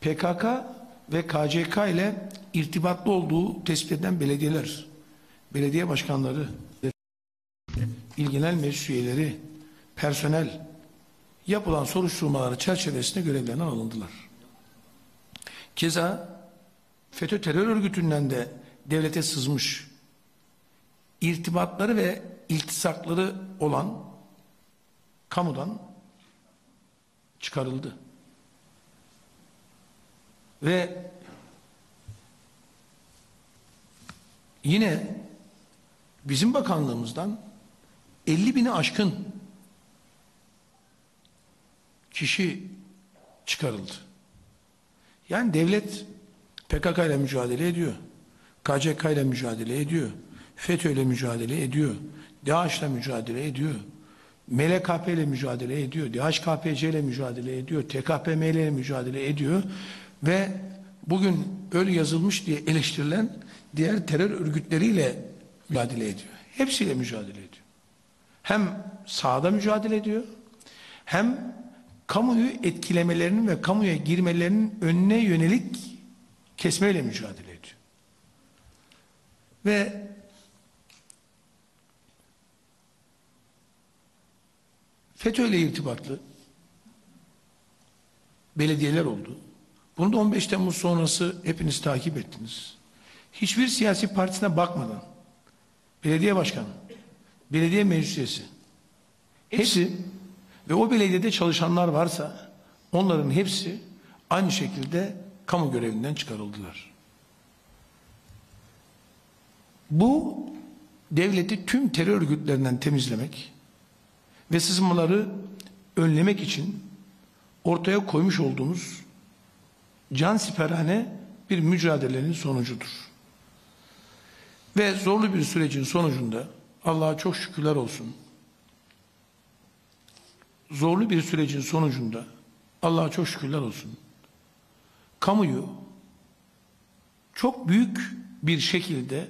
PKK ve KCK ile irtibatlı olduğu tespit edilen belediyeler, belediye başkanları, ilgilenen meclis üyeleri, personel yapılan soruşturmaları çerçevesinde görevlerinden alındılar. Keza FETÖ terör örgütünden de devlete sızmış irtibatları ve iltisakları olan kamudan çıkarıldı. Ve yine bizim bakanlığımızdan 50 bini aşkın kişi çıkarıldı. Yani devlet PKK ile mücadele ediyor. KCK ile mücadele ediyor. FETÖ ile mücadele ediyor. DAEŞ ile mücadele ediyor. MLKP ile mücadele ediyor. DHKPC ile mücadele ediyor. TKPM ile mücadele ediyor. Ve bugün öyle yazılmış diye eleştirilen diğer terör örgütleriyle mücadele ediyor. Hepsiyle mücadele ediyor. Hem sahada mücadele ediyor, hem kamuyu etkilemelerinin ve kamuya girmelerinin önüne yönelik kesmeyle mücadele ediyor. Ve FETÖ ile irtibatlı belediyeler oldu. Bunu da 15 Temmuz sonrası hepiniz takip ettiniz. Hiçbir siyasi partisine bakmadan belediye başkanı, belediye meclis üyesi hepsi ve o belediyede çalışanlar varsa onların hepsi aynı şekilde kamu görevinden çıkarıldılar. Bu devleti tüm terör örgütlerinden temizlemek ve sızmaları önlemek için ortaya koymuş olduğumuz can siperhane bir mücadelenin sonucudur. Ve zorlu bir sürecin sonucunda Allah'a çok şükürler olsun. Zorlu bir sürecin sonucunda Allah'a çok şükürler olsun. Kamuyu çok büyük bir şekilde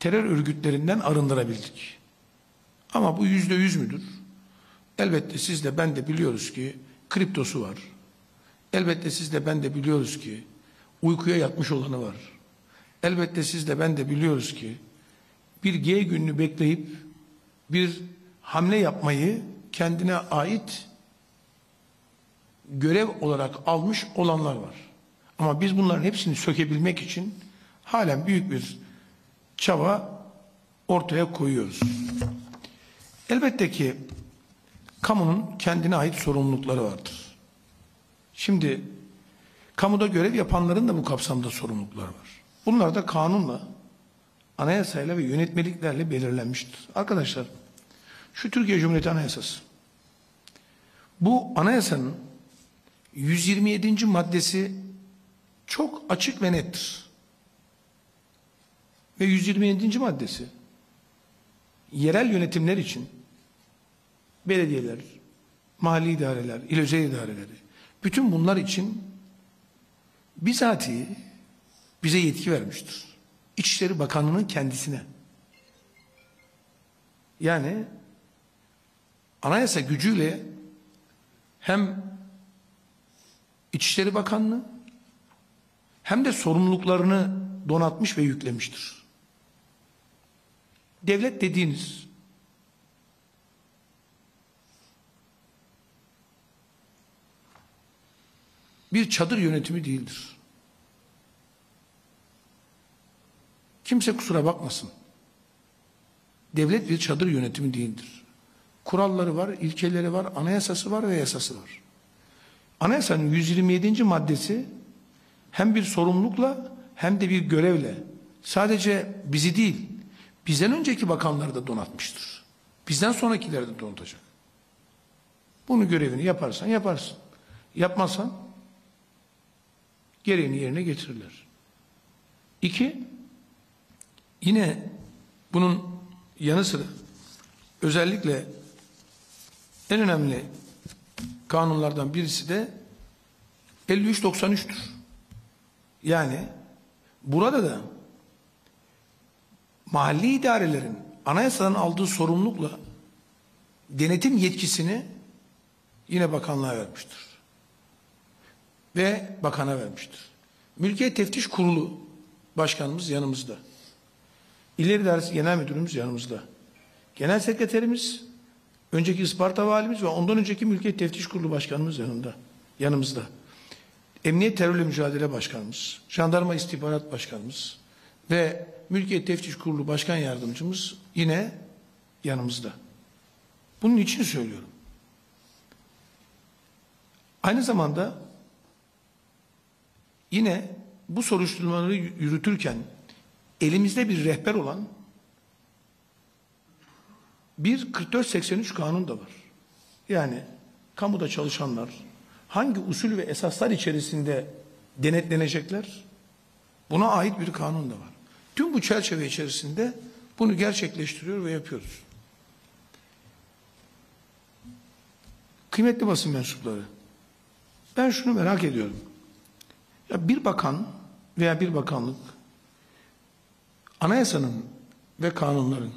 terör örgütlerinden arındırabildik. Ama bu yüzde yüz müdür? Elbette siz de ben de biliyoruz ki kriptosu var. Elbette siz de ben de biliyoruz ki uykuya yatmış olanı var. Elbette siz de ben de biliyoruz ki bir G gününü bekleyip bir hamle yapmayı kendine ait görev olarak almış olanlar var. Ama biz bunların hepsini sökebilmek için halen büyük bir çaba ortaya koyuyoruz. Elbette ki kamunun kendine ait sorumlulukları vardır. Şimdi kamuda görev yapanların da bu kapsamda sorumlulukları var. Bunlar da kanunla, anayasayla ve yönetmeliklerle belirlenmiştir. Arkadaşlar, şu Türkiye Cumhuriyeti Anayasası. Bu anayasanın 127. maddesi çok açık ve nettir. Ve 127. maddesi yerel yönetimler için belediyeler, mali idareler, il özel idareleri, bütün bunlar için bizatihi bize yetki vermiştir. İçişleri Bakanlığı'nın kendisine. Yani anayasa gücüyle hem İçişleri Bakanlığı hem de sorumluluklarını donatmış ve yüklemiştir. Devlet dediğiniz bir çadır yönetimi değildir. Kimse kusura bakmasın. Devlet bir çadır yönetimi değildir. Kuralları var, ilkeleri var, anayasası var ve yasası var. Anayasanın 127. maddesi hem bir sorumlulukla hem de bir görevle sadece bizi değil, bizden önceki bakanları da donatmıştır. Bizden sonrakileri de donatacak. Bunu görevini yaparsan yaparsın. Yapmazsan gereğini yerine getirirler. İki, yine bunun yanı sıra özellikle en önemli kanunlardan birisi de 53-93'tür. Yani burada da mahalli idarelerin anayasadan aldığı sorumlulukla denetim yetkisini yine bakanlığa vermiştir. Ve bakana vermiştir. Mülkiyet Teftiş Kurulu başkanımız yanımızda. İleri Dairesi Genel Müdürümüz yanımızda. Genel Sekreterimiz, önceki Isparta Valimiz ve ondan önceki Mülkiyet Teftiş Kurulu Başkanımız yanında, yanımızda. Emniyet Terörle Mücadele Başkanımız, Jandarma İstihbarat Başkanımız ve Mülkiyet Teftiş Kurulu Başkan Yardımcımız yine yanımızda. Bunun için söylüyorum. Aynı zamanda yine bu soruşturmaları yürütürken elimizde bir rehber olan bir 4483 kanun da var. Yani kamuda çalışanlar hangi usul ve esaslar içerisinde denetlenecekler? Buna ait bir kanun da var. Tüm bu çerçeve içerisinde bunu gerçekleştiriyor ve yapıyoruz. Kıymetli basın mensupları, ben şunu merak ediyorum. Ya bir bakan veya bir bakanlık anayasanın ve kanunların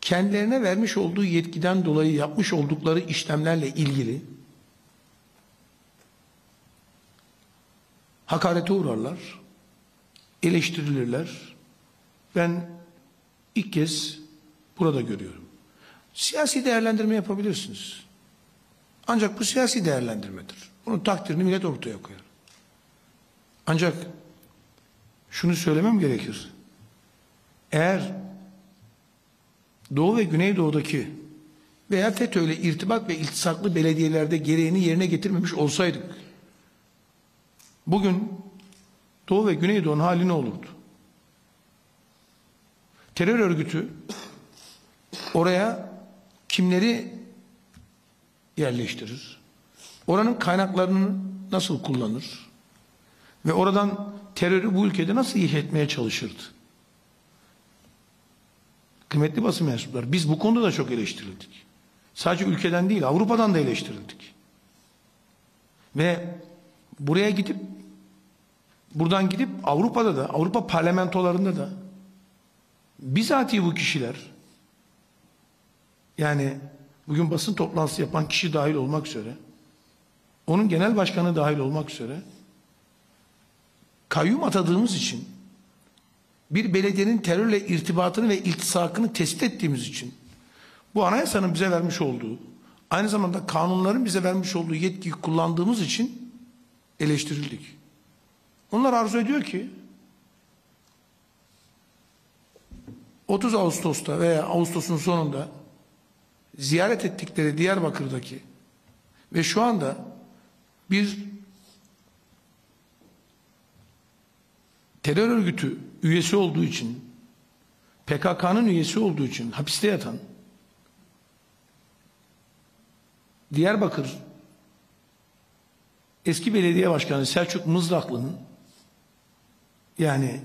kendilerine vermiş olduğu yetkiden dolayı yapmış oldukları işlemlerle ilgili hakarete uğrarlar, eleştirilirler. Ben ilk kez burada görüyorum. Siyasi değerlendirme yapabilirsiniz. Ancak bu siyasi değerlendirmedir. Bunun takdirini millet ortaya koyar. Ancak şunu söylemem gerekir. Eğer Doğu ve Güneydoğu'daki veya FETÖ ile irtibat ve iltisaklı belediyelerde gereğini yerine getirmemiş olsaydık bugün Doğu ve Güneydoğu'nun hali ne olurdu? Terör örgütü oraya kimleri yerleştirir? Oranın kaynaklarını nasıl kullanır? Ve oradan terörü bu ülkede nasıl etmeye çalışırdı? Kıymetli basın mensupları biz bu konuda da çok eleştirildik. Sadece ülkeden değil Avrupa'dan da eleştirildik. Ve buraya gidip buradan gidip Avrupa'da da Avrupa parlamentolarında da bizatihi bu kişiler yani bugün basın toplantısı yapan kişi dahil olmak üzere onun genel başkanı dahil olmak üzere kayyum atadığımız için bir belediyenin terörle irtibatını ve iltisakını tespit ettiğimiz için bu anayasanın bize vermiş olduğu aynı zamanda kanunların bize vermiş olduğu yetkiyi kullandığımız için eleştirildik. Onlar arzu ediyor ki 30 Ağustos'ta veya Ağustos'un sonunda ziyaret ettikleri Diyarbakır'daki ve şu anda bir terör örgütü üyesi olduğu için PKK'nın üyesi olduğu için hapiste yatan Diyarbakır eski belediye başkanı Selçuk Mızraklı'nın yani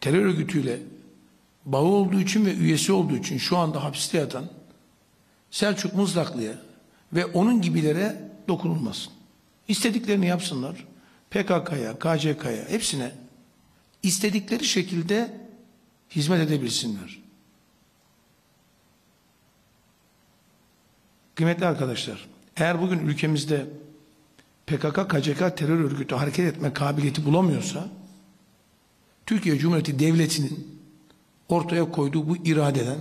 terör örgütüyle bağı olduğu için ve üyesi olduğu için şu anda hapiste yatan Selçuk Mızraklı'ya ve onun gibilere dokunulmasın. İstediklerini yapsınlar. PKK'ya, KCK'ya hepsine istedikleri şekilde hizmet edebilsinler. Kıymetli arkadaşlar, eğer bugün ülkemizde PKK, KCK terör örgütü hareket etme kabiliyeti bulamıyorsa, Türkiye Cumhuriyeti Devleti'nin ortaya koyduğu bu iradeden,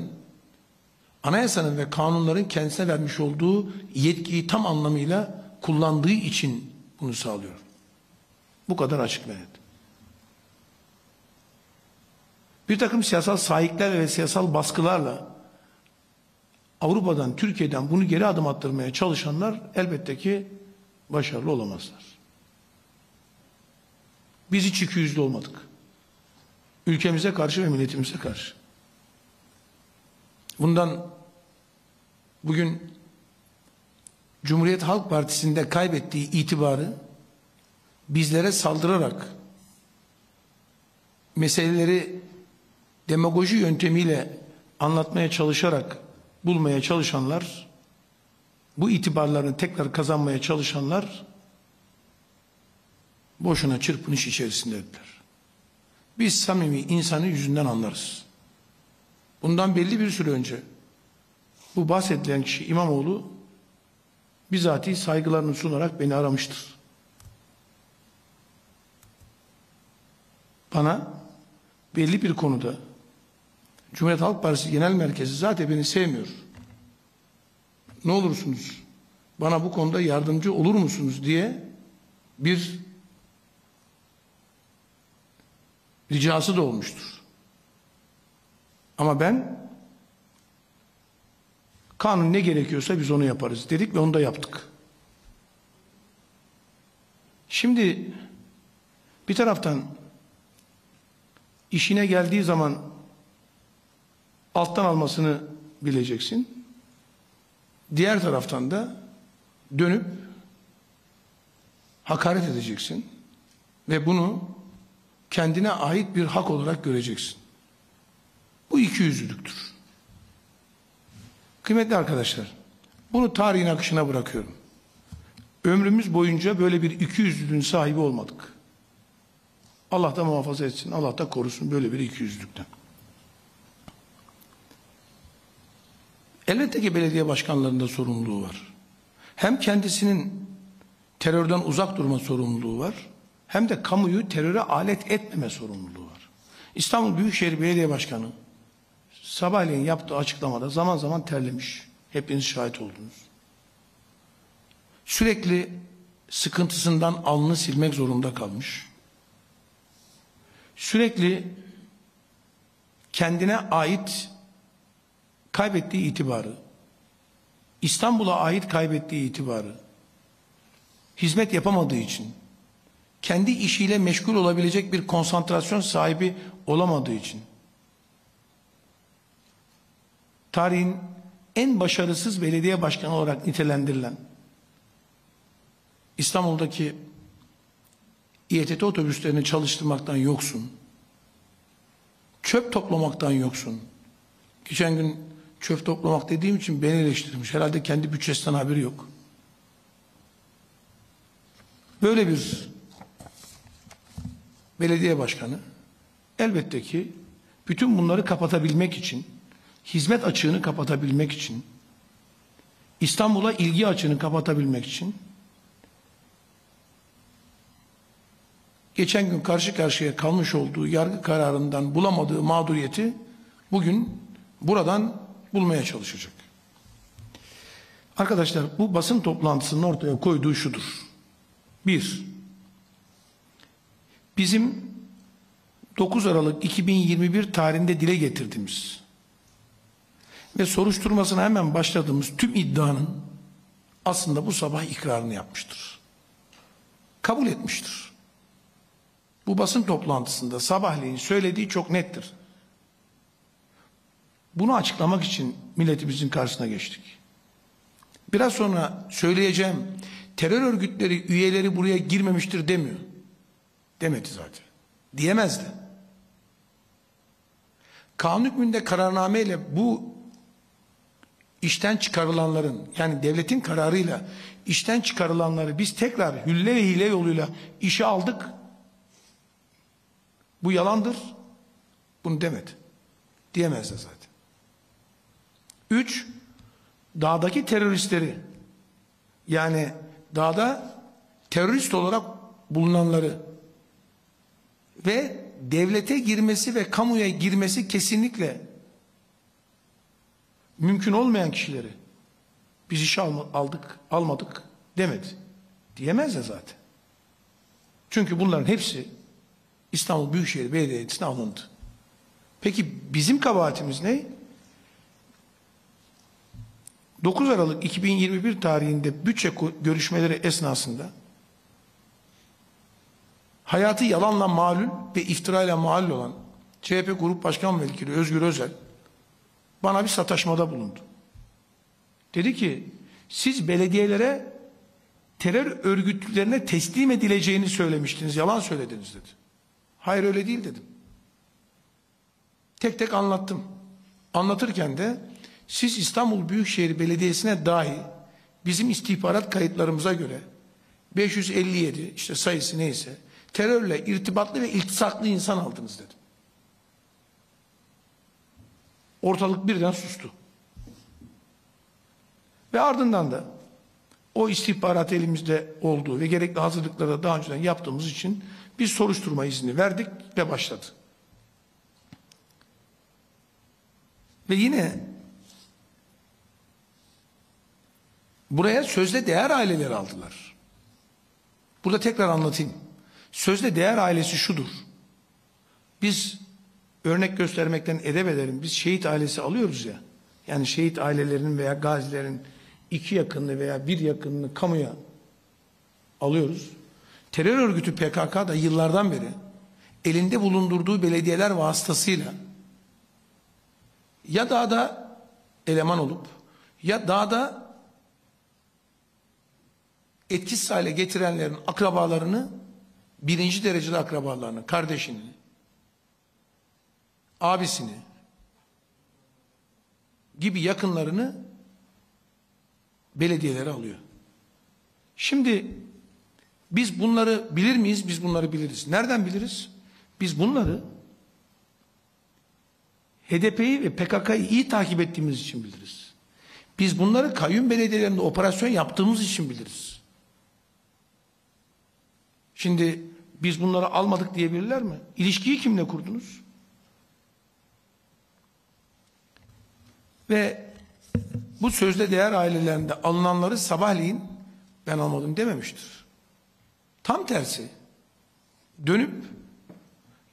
anayasanın ve kanunların kendisine vermiş olduğu yetkiyi tam anlamıyla kullandığı için bunu sağlıyor. Bu kadar açık ve net. Bir takım siyasal sahipler ve siyasal baskılarla Avrupa'dan, Türkiye'den bunu geri adım attırmaya çalışanlar elbette ki başarılı olamazlar. Biz hiç iki yüzlü olmadık. Ülkemize karşı ve milletimize karşı. Bundan bugün Cumhuriyet Halk Partisi'nde kaybettiği itibarı bizlere saldırarak meseleleri demagoji yöntemiyle anlatmaya çalışarak bulmaya çalışanlar bu itibarlarını tekrar kazanmaya çalışanlar boşuna çırpınış içerisindeydiler. Biz samimi insanı yüzünden anlarız. Bundan belli bir süre önce bu bahsedilen kişi İmamoğlu bizatihi saygılarını sunarak beni aramıştır. Bana belli bir konuda Cumhuriyet Halk Partisi Genel Merkezi zaten beni sevmiyor. Ne olursunuz bana bu konuda yardımcı olur musunuz diye bir ricası da olmuştur. Ama ben kanun ne gerekiyorsa biz onu yaparız dedik ve onu da yaptık. Şimdi bir taraftan işine geldiği zaman alttan almasını bileceksin. Diğer taraftan da dönüp hakaret edeceksin ve bunu kendine ait bir hak olarak göreceksin. Bu iki yüzlülüktür. Kıymetli arkadaşlar, bunu tarihin akışına bırakıyorum. Ömrümüz boyunca böyle bir iki yüzlülüğün sahibi olmadık. Allah da muhafaza etsin, Allah da korusun böyle bir iki yüzlülükten. Elbette ki belediye başkanlarında sorumluluğu var. Hem kendisinin terörden uzak durma sorumluluğu var, hem de kamuyu teröre alet etmeme sorumluluğu var. İstanbul Büyükşehir Belediye Başkanı sabahleyin yaptığı açıklamada zaman zaman terlemiş. Hepiniz şahit oldunuz. Sürekli sıkıntısından alnını silmek zorunda kalmış. Sürekli kendine ait kaybettiği itibarı, İstanbul'a ait kaybettiği itibarı, hizmet yapamadığı için, kendi işiyle meşgul olabilecek bir konsantrasyon sahibi olamadığı için, tarihin en başarısız belediye başkanı olarak nitelendirilen, İstanbul'daki İETT otobüslerini çalıştırmaktan yoksun, çöp toplamaktan yoksun. Geçen gün çöp toplamak dediğim için beni eleştirmiş. Herhalde kendi bütçesinden haberi yok. Böyle bir belediye başkanı elbette ki bütün bunları kapatabilmek için, hizmet açığını kapatabilmek için, İstanbul'a ilgi açığını kapatabilmek için geçen gün karşı karşıya kalmış olduğu yargı kararından bulamadığı mağduriyeti bugün buradan bulmaya çalışacak. Arkadaşlar bu basın toplantısının ortaya koyduğu şudur. Bir, bizim 9 Aralık 2021 tarihinde dile getirdiğimiz ve soruşturmasına hemen başladığımız tüm iddianın aslında bu sabah ikrarını yapmıştır. Kabul etmiştir. Bu basın toplantısında sabahleyin söylediği çok nettir. Bunu açıklamak için milletimizin karşısına geçtik. Biraz sonra söyleyeceğim terör örgütleri üyeleri buraya girmemiştir demiyor. Demedi zaten. Diyemezdi. Kanun hükmünde kararnameyle bu işten çıkarılanların yani devletin kararıyla işten çıkarılanları biz tekrar hülle ve hile yoluyla işe aldık. Bu yalandır. Bunu demedi. Diyemezdi zaten. Üç, dağdaki teröristleri yani dağda terörist olarak bulunanları ve devlete girmesi ve kamuya girmesi kesinlikle mümkün olmayan kişileri biz işe aldık, almadık demedi. Diyemez de zaten. Çünkü bunların hepsi İstanbul Büyükşehir Belediyesi'ne alındı. Peki bizim kabahatimiz ne? 9 Aralık 2021 tarihinde bütçe görüşmeleri esnasında hayatı yalanla malul ve iftirayla malul olan CHP Grup Başkan Vekili Özgür Özel bana bir sataşmada bulundu. Dedi ki siz belediyelere terör örgütlerine teslim edileceğini söylemiştiniz, yalan söylediniz dedi. Hayır öyle değil dedim. Tek tek anlattım. Anlatırken de siz İstanbul Büyükşehir Belediyesi'ne dahi bizim istihbarat kayıtlarımıza göre 557 işte sayısı neyse terörle irtibatlı ve iltisaklı insan aldınız dedim. Ortalık birden sustu. Ve ardından da o istihbarat elimizde olduğu ve gerekli hazırlıkları da daha önceden yaptığımız için biz soruşturma izni verdik ve başladı. Ve yine buraya sözde değer aileleri aldılar. Burada tekrar anlatayım. Sözde değer ailesi şudur. Biz örnek göstermekten edep ederim. Biz şehit ailesi alıyoruz ya. Yani şehit ailelerinin veya gazilerin iki yakınını veya bir yakınını kamuya alıyoruz. Terör örgütü PKK da yıllardan beri elinde bulundurduğu belediyeler vasıtasıyla ya dağda eleman olup ya dağda etkisiz hale getirenlerin akrabalarını birinci derecede akrabalarını, kardeşini, abisini gibi yakınlarını belediyelere alıyor. Şimdi biz bunları bilir miyiz? Biz bunları biliriz. Nereden biliriz? Biz bunları HDP'yi ve PKK'yı iyi takip ettiğimiz için biliriz. Biz bunları kayyum belediyelerinde operasyon yaptığımız için biliriz. Şimdi biz bunları almadık diyebilirler mi? İlişkiyi kimle kurdunuz? Ve bu sözde değer ailelerinde alınanları sabahleyin ben almadım dememiştir. Tam tersi. Dönüp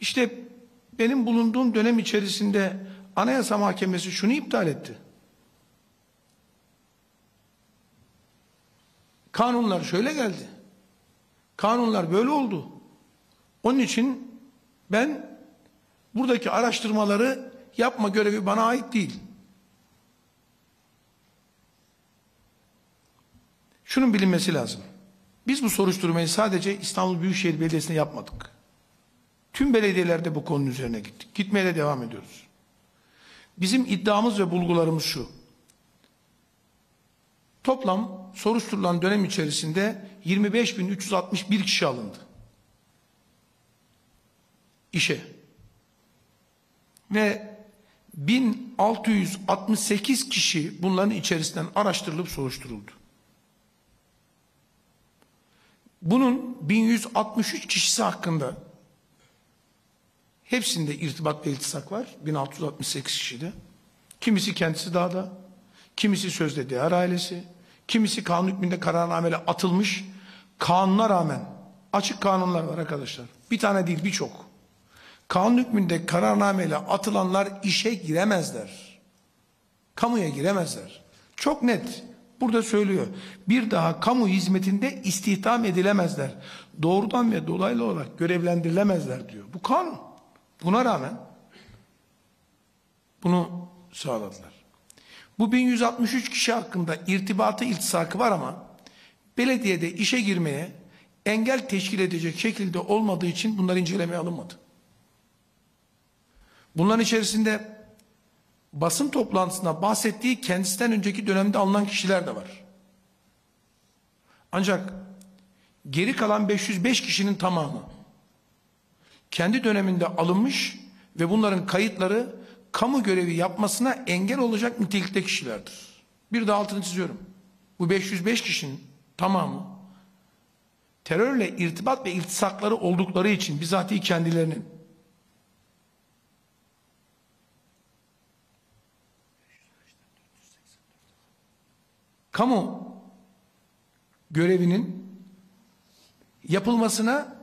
işte benim bulunduğum dönem içerisinde Anayasa Mahkemesi şunu iptal etti. Kanunlar şöyle geldi. Kanunlar böyle oldu. Onun için ben buradaki araştırmaları yapma görevi bana ait değil. Şunun bilinmesi lazım. Biz bu soruşturmayı sadece İstanbul Büyükşehir Belediyesi'ne yapmadık. Tüm belediyelerde bu konunun üzerine gittik. Gitmeye de devam ediyoruz. Bizim iddiamız ve bulgularımız şu. Toplam soruşturulan dönem içerisinde 25.361 kişi alındı. İşe. Ve 1668 kişi bunların içerisinden araştırılıp soruşturuldu. Bunun 1163 kişisi hakkında hepsinde irtibat ve iltisak var. 1668 kişide. Kimisi kendisi dağda, kimisi sözde değer ailesi, kimisi kanun hükmünde kararnameyle atılmış. Kanuna rağmen açık kanunlar var arkadaşlar. Bir tane değil birçok. Kanun hükmünde kararnameyle atılanlar işe giremezler. Kamuya giremezler. Çok net. Burada söylüyor. Bir daha kamu hizmetinde istihdam edilemezler. Doğrudan ve dolaylı olarak görevlendirilemezler diyor. Bu kanun. Buna rağmen bunu sağladılar. Bu 1163 kişi hakkında irtibatı iltisakı var ama belediyede işe girmeye engel teşkil edecek şekilde olmadığı için bunlar incelemeye alınmadı. Bunların içerisinde basın toplantısında bahsettiği kendisinden önceki dönemde alınan kişiler de var. Ancak geri kalan 505 kişinin tamamı kendi döneminde alınmış ve bunların kayıtları kamu görevi yapmasına engel olacak nitelikte kişilerdir. Bir daha altını çiziyorum. Bu 505 kişinin tamamı terörle irtibat ve iltisakları oldukları için bizatihi kendilerinin kamu görevinin yapılmasına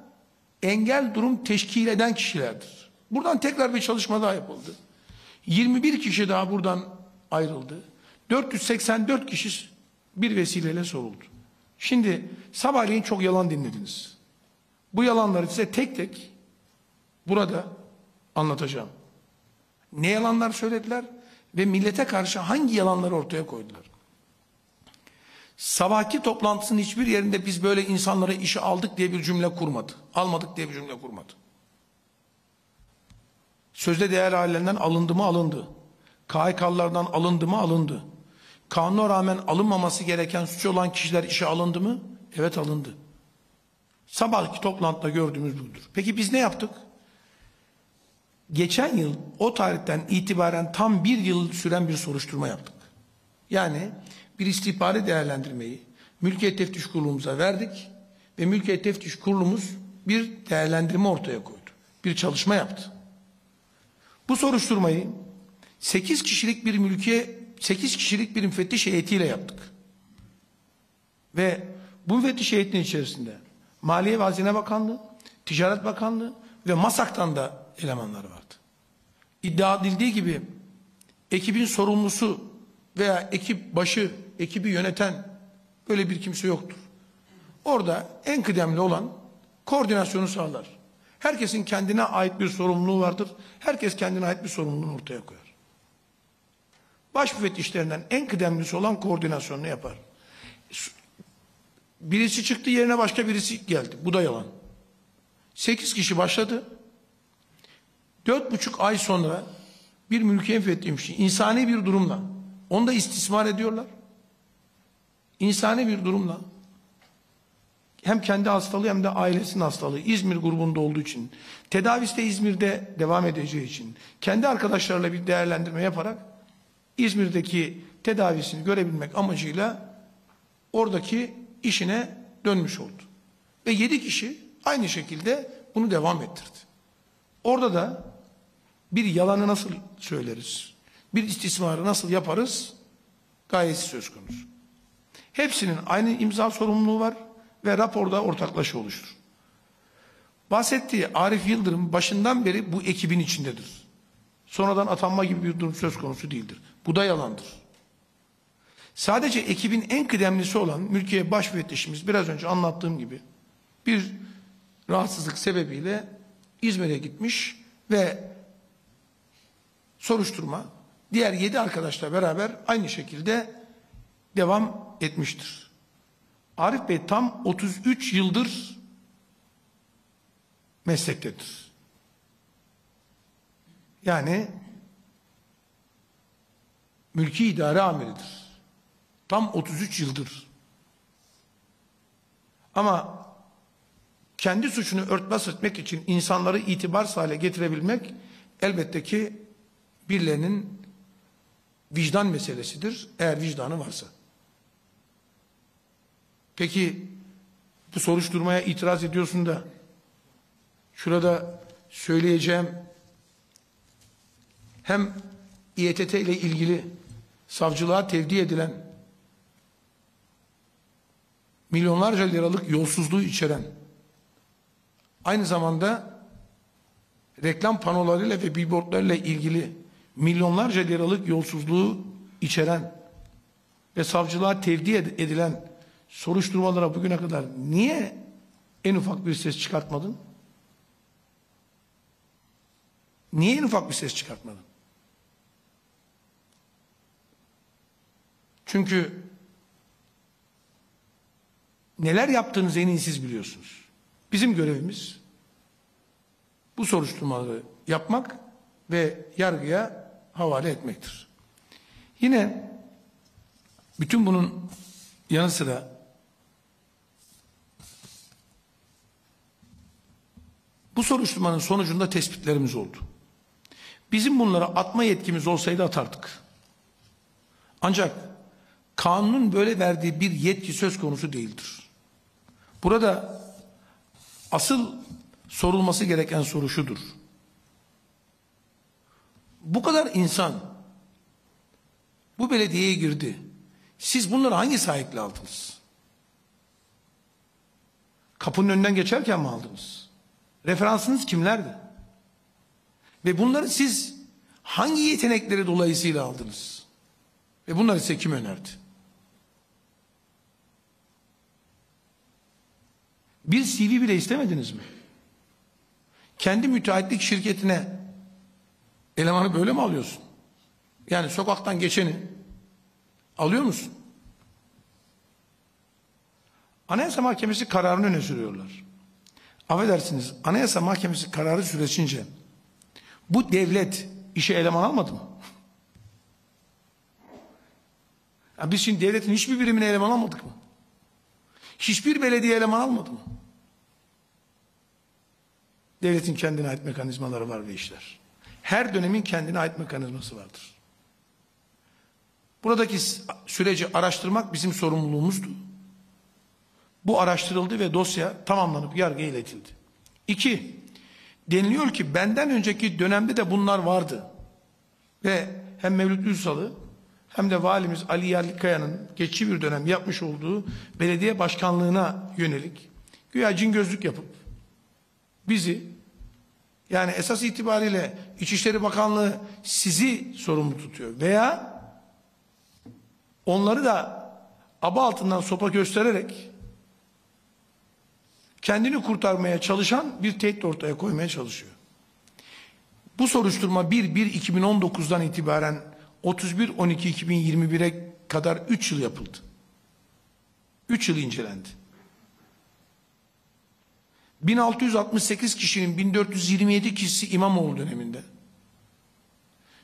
engel durum teşkil eden kişilerdir. Buradan tekrar bir çalışma daha yapıldı. 21 kişi daha buradan ayrıldı. 484 kişi bir vesileyle soruldu. Şimdi sabahleyin çok yalan dinlediniz. Bu yalanları size tek tek burada anlatacağım. Ne yalanlar söylediler ve millete karşı hangi yalanları ortaya koydular? Sabahki toplantısının hiçbir yerinde biz böyle insanlara işe aldık diye bir cümle kurmadı. Almadık diye bir cümle kurmadı. Sözde değer ailelerinden alındı mı alındı. KHK'lardan alındı mı alındı. Kanuna rağmen alınmaması gereken suç olan kişiler işe alındı mı? Evet alındı. Sabahki toplantıda gördüğümüz budur. Peki biz ne yaptık? Geçen yıl o tarihten itibaren tam bir yıl süren bir soruşturma yaptık. Yani bir istihbari değerlendirmeyi Mülkiyet Teftiş Kurulumuza verdik ve Mülkiyet Teftiş Kurulumuz bir değerlendirme ortaya koydu. Bir çalışma yaptı. Bu soruşturmayı 8 kişilik bir mülkiye 8 kişilik bir müfettiş heyetiyle yaptık. Ve bu müfettiş heyetinin içerisinde Maliye ve Hazine Bakanlığı, Ticaret Bakanlığı ve MASAK'tan da elemanlar vardı. İddia edildiği gibi ekibin sorumlusu veya ekip başı, ekibi yöneten böyle bir kimse yoktur. Orada en kıdemli olan koordinasyonu sağlar. Herkesin kendine ait bir sorumluluğu vardır. Herkes kendine ait bir sorumluluğunu ortaya koyar. Baş müfettişlerinden en kıdemlisi olan koordinasyonunu yapar. Birisi çıktı yerine başka birisi geldi. Bu da yalan. Sekiz kişi başladı. Dört buçuk ay sonra bir mülkiye müfettiymiş. insani bir durumla onu da istismar ediyorlar. İnsani bir durumla hem kendi hastalığı hem de ailesinin hastalığı İzmir grubunda olduğu için tedavisi de İzmir'de devam edeceği için kendi arkadaşlarıyla bir değerlendirme yaparak İzmir'deki tedavisini görebilmek amacıyla oradaki işine dönmüş oldu. Ve yedi kişi aynı şekilde bunu devam ettirdi. Orada da bir yalanı nasıl söyleriz? Bir istismarı nasıl yaparız? Gayesi söz konusu. Hepsinin aynı imza sorumluluğu var ve raporda ortaklaşa oluşur. Bahsettiği Arif Yıldırım başından beri bu ekibin içindedir. Sonradan atanma gibi bir durum söz konusu değildir. Bu da yalandır. Sadece ekibin en kıdemlisi olan mülkiye baş müfettişimiz biraz önce anlattığım gibi bir rahatsızlık sebebiyle İzmir'e gitmiş ve soruşturma diğer yedi arkadaşla beraber aynı şekilde devam etmiştir. Arif Bey tam 33 yıldır meslektedir. Yani mülki idare amiridir. Tam 33 yıldır. Ama kendi suçunu örtbas etmek için insanları itibar hale getirebilmek elbette ki birilerinin vicdan meselesidir. Eğer vicdanı varsa. Peki bu soruşturmaya itiraz ediyorsun da şurada söyleyeceğim hem İETT ile ilgili savcılığa tevdi edilen milyonlarca liralık yolsuzluğu içeren aynı zamanda reklam panolarıyla ve billboardlarıyla ilgili milyonlarca liralık yolsuzluğu içeren ve savcılığa tevdi edilen soruşturmalara bugüne kadar niye en ufak bir ses çıkartmadın? Niye en ufak bir ses çıkartmadın? Çünkü neler yaptığınızı en iyi siz biliyorsunuz. Bizim görevimiz bu soruşturmaları yapmak ve yargıya havale etmektir. Yine bütün bunun yanı sıra bu soruşturmanın sonucunda tespitlerimiz oldu. Bizim bunlara atma yetkimiz olsaydı atardık. Ancak kanunun böyle verdiği bir yetki söz konusu değildir. Burada asıl sorulması gereken soru şudur. Bu kadar insan bu belediyeye girdi. Siz bunları hangi sahiple aldınız? Kapının önünden geçerken mi aldınız? Referansınız kimlerdi? Ve bunları siz hangi yetenekleri dolayısıyla aldınız? Ve bunları size kim önerdi? Bir CV bile istemediniz mi? Kendi müteahhitlik şirketine elemanı böyle mi alıyorsun? Yani sokaktan geçeni alıyor musun? Anayasa Mahkemesi kararını öne sürüyorlar. Affedersiniz Anayasa Mahkemesi kararı süresince bu devlet işe eleman almadı mı? Ya biz şimdi devletin hiçbir birimine eleman almadık mı? Hiçbir belediye eleman almadı mı? Devletin kendine ait mekanizmaları var ve işler. Her dönemin kendine ait mekanizması vardır. Buradaki süreci araştırmak bizim sorumluluğumuzdu. Bu araştırıldı ve dosya tamamlanıp yargıya iletildi. İki, deniliyor ki benden önceki dönemde de bunlar vardı. Ve hem Mevlüt Ünsal'ı hem de valimiz Ali Yerlikaya'nın geçici bir dönem yapmış olduğu belediye başkanlığına yönelik güya cin gözlük yapıp bizi yani esas itibariyle İçişleri Bakanlığı sizi sorumlu tutuyor veya onları da aba altından sopa göstererek kendini kurtarmaya çalışan bir tehdit ortaya koymaya çalışıyor. Bu soruşturma 1-1-2019'dan itibaren 31-12-2021'e kadar 3 yıl yapıldı. 3 yıl incelendi. 1668 kişinin 1427 kişisi İmamoğlu döneminde.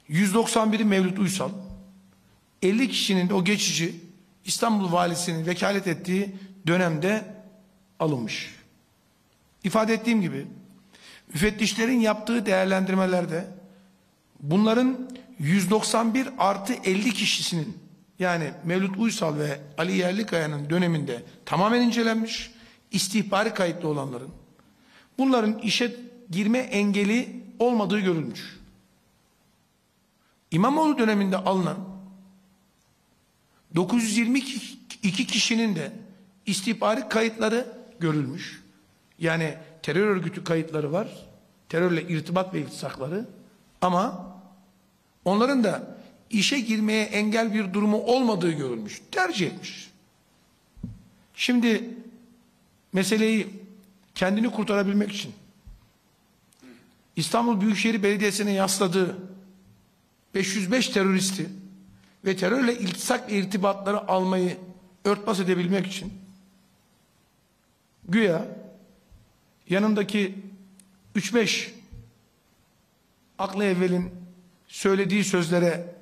191'i Mevlüt Uysal. 50 kişinin o geçici İstanbul valisinin vekalet ettiği dönemde alınmış. İfade ettiğim gibi müfettişlerin yaptığı değerlendirmelerde bunların 191 artı 50 kişisinin yani Mevlüt Uysal ve Ali Yerlikaya'nın döneminde tamamen incelenmiş istihbari kayıtlı olanların bunların işe girme engeli olmadığı görülmüş. İmamoğlu döneminde alınan 922 kişinin de istihbari kayıtları görülmüş. Yani terör örgütü kayıtları var. Terörle irtibat ve iltisakları. Ama onların da işe girmeye engel bir durumu olmadığı görülmüş. Tercih etmiş. Şimdi meseleyi kendini kurtarabilmek için İstanbul Büyükşehir Belediyesi'ne yasladığı 505 teröristi ve terörle iltisak ve irtibatları almayı örtbas edebilmek için güya yanındaki 3-5 aklı evvelin söylediği sözlere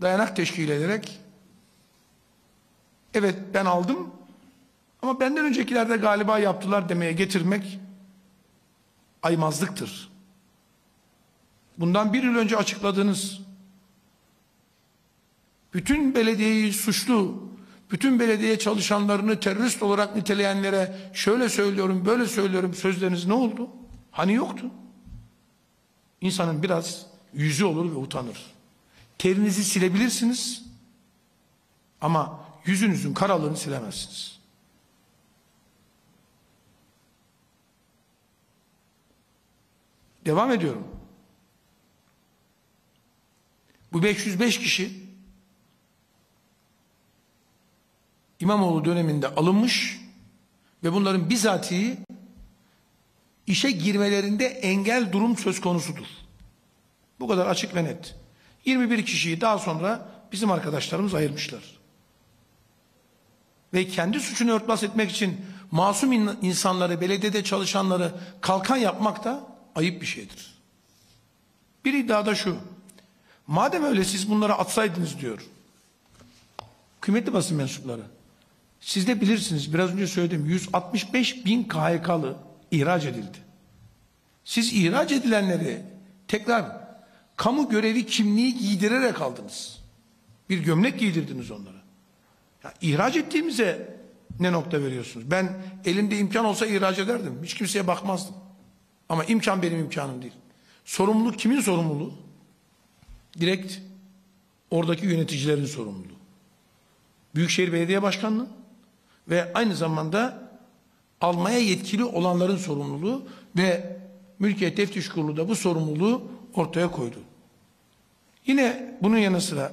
dayanak teşkil ederek evet ben aldım ama benden öncekiler de galiba yaptılar demeye getirmek aymazlıktır. Bundan bir yıl önce açıkladığınız bütün belediyeyi suçlu, bütün belediye çalışanlarını terörist olarak niteleyenlere şöyle söylüyorum, böyle söylüyorum sözleriniz ne oldu? Hani yoktu? İnsanın biraz yüzü olur ve utanır. Terinizi silebilirsiniz ama yüzünüzün karalığını silemezsiniz. Devam ediyorum. Bu 505 kişi İmamoğlu döneminde alınmış ve bunların bizatihi işe girmelerinde engel durum söz konusudur. Bu kadar açık ve net. 21 kişiyi daha sonra bizim arkadaşlarımız ayırmışlar. Ve kendi suçunu örtbas etmek için masum insanları, belediyede çalışanları kalkan yapmak da ayıp bir şeydir. Bir iddia da şu. Madem öyle siz bunları atsaydınız diyor. Kıymetli basın mensupları. Siz de bilirsiniz biraz önce söyledim 165 bin KHK'lı ihraç edildi. Siz ihraç edilenleri tekrar kamu görevi kimliği giydirerek aldınız. Bir gömlek giydirdiniz onlara. Ya, ihraç ettiğimize ne nokta veriyorsunuz? Ben elimde imkan olsa ihraç ederdim. Hiç kimseye bakmazdım. Ama imkan benim imkanım değil. Sorumluluk kimin sorumluluğu? Direkt oradaki yöneticilerin sorumluluğu. Büyükşehir Belediye Başkanlığı ve aynı zamanda almaya yetkili olanların sorumluluğu ve Mülkiyet Teftiş Kurulu da bu sorumluluğu ortaya koydu. Yine bunun yanı sıra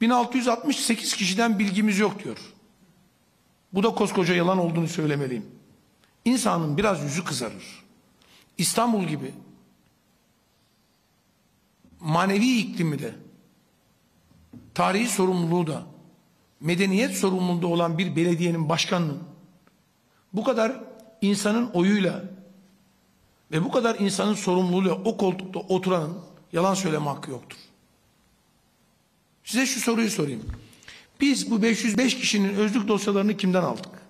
1668 kişiden bilgimiz yok diyor. Bu da koskoca yalan olduğunu söylemeliyim. İnsanın biraz yüzü kızarır. İstanbul gibi manevi iklimi de tarihi sorumluluğu da medeniyet sorumluluğunda olan bir belediyenin başkanının bu kadar insanın oyuyla ve bu kadar insanın sorumluluğuyla o koltukta oturanın yalan söyleme hakkı yoktur. Size şu soruyu sorayım. Biz bu 505 kişinin özlük dosyalarını kimden aldık?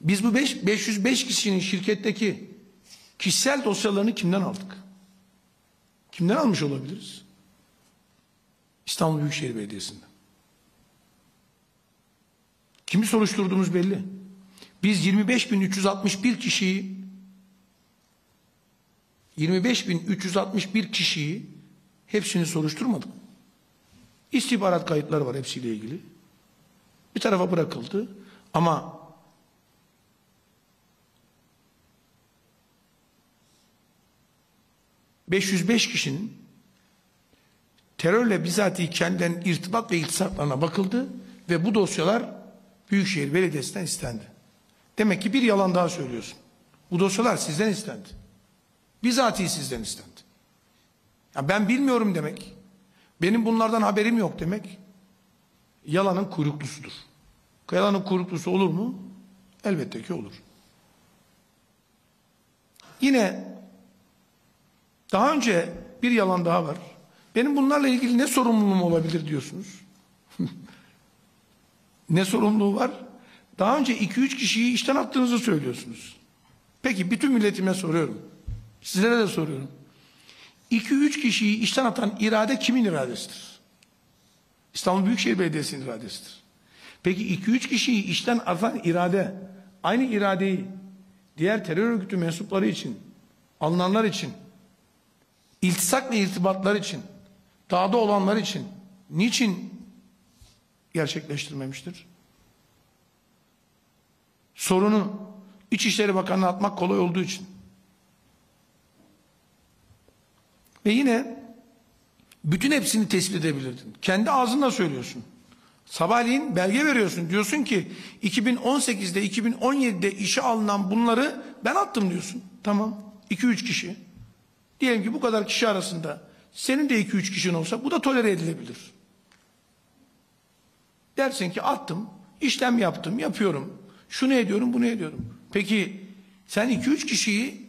Biz bu 5, 505 kişinin şirketteki kişisel dosyalarını kimden aldık? Kimden almış olabiliriz? İstanbul Büyükşehir Belediyesi'nde. Kimi soruşturduğumuz belli. Biz 25.361 kişiyi 25.361 kişiyi hepsini soruşturmadık. İstihbarat kayıtları var hepsiyle ilgili. Bir tarafa bırakıldı ama ...505 kişinin... ...terörle bizatihi kendilerinin irtibat ve iltisaklarına bakıldı... ...ve bu dosyalar Büyükşehir Belediyesi'nden istendi. Demek ki bir yalan daha söylüyorsun. Bu dosyalar sizden istendi. Bizatihi sizden istendi. Ya ben bilmiyorum demek. Benim bunlardan haberim yok demek. Yalanın kuyruklusudur. Yalanın kuyruklusu olur mu? Elbette ki olur. Yine daha önce bir yalan daha var. Benim bunlarla ilgili ne sorumluluğum olabilir diyorsunuz. ne sorumluluğu var? Daha önce 2-3 kişiyi işten attığınızı söylüyorsunuz. Peki bütün milletime soruyorum. Sizlere de soruyorum. 2-3 kişiyi işten atan irade kimin iradesidir? İstanbul Büyükşehir Belediyesi'nin iradesidir. Peki 2-3 kişiyi işten atan irade, aynı iradeyi diğer terör örgütü mensupları için, alınanlar için, iltisak irtibatlar için, dağda olanlar için niçin gerçekleştirmemiştir? Sorunu İçişleri Bakanı'na atmak kolay olduğu için. Ve yine bütün hepsini tespit edebilirdin. Kendi ağzınla söylüyorsun. Sabahleyin belge veriyorsun. Diyorsun ki 2018'de 2017'de işe alınan bunları ben attım diyorsun. Tamam. 2-3 kişi. Diyelim ki bu kadar kişi arasında senin de 2-3 kişin olsa bu da tolere edilebilir. Dersin ki attım, işlem yaptım, yapıyorum. Şunu ediyorum, bunu ediyorum. Peki sen 2-3 kişiyi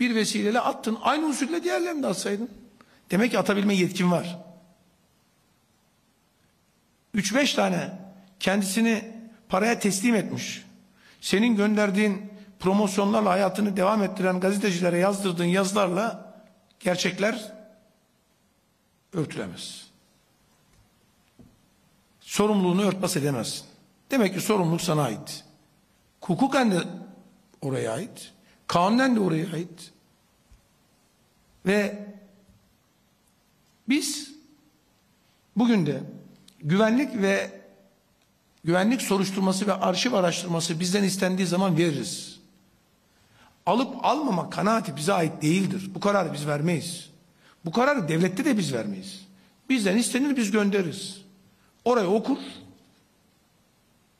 bir vesileyle attın. Aynı usulle diğerlerini de atsaydın. Demek ki atabilme yetkin var. 3-5 tane kendisini paraya teslim etmiş. Senin gönderdiğin promosyonlarla hayatını devam ettiren gazetecilere yazdırdığın yazılarla gerçekler örtülemez. Sorumluluğunu örtbas edemezsin. Demek ki sorumluluk sana ait. Hukuken de oraya ait. Kanunen de oraya ait. Ve biz bugün de güvenlik ve güvenlik soruşturması ve arşiv araştırması bizden istendiği zaman veririz. Alıp almama kanaati bize ait değildir. Bu kararı biz vermeyiz. Bu kararı devlette de biz vermeyiz. Bizden istenir biz göndeririz. Oraya okur.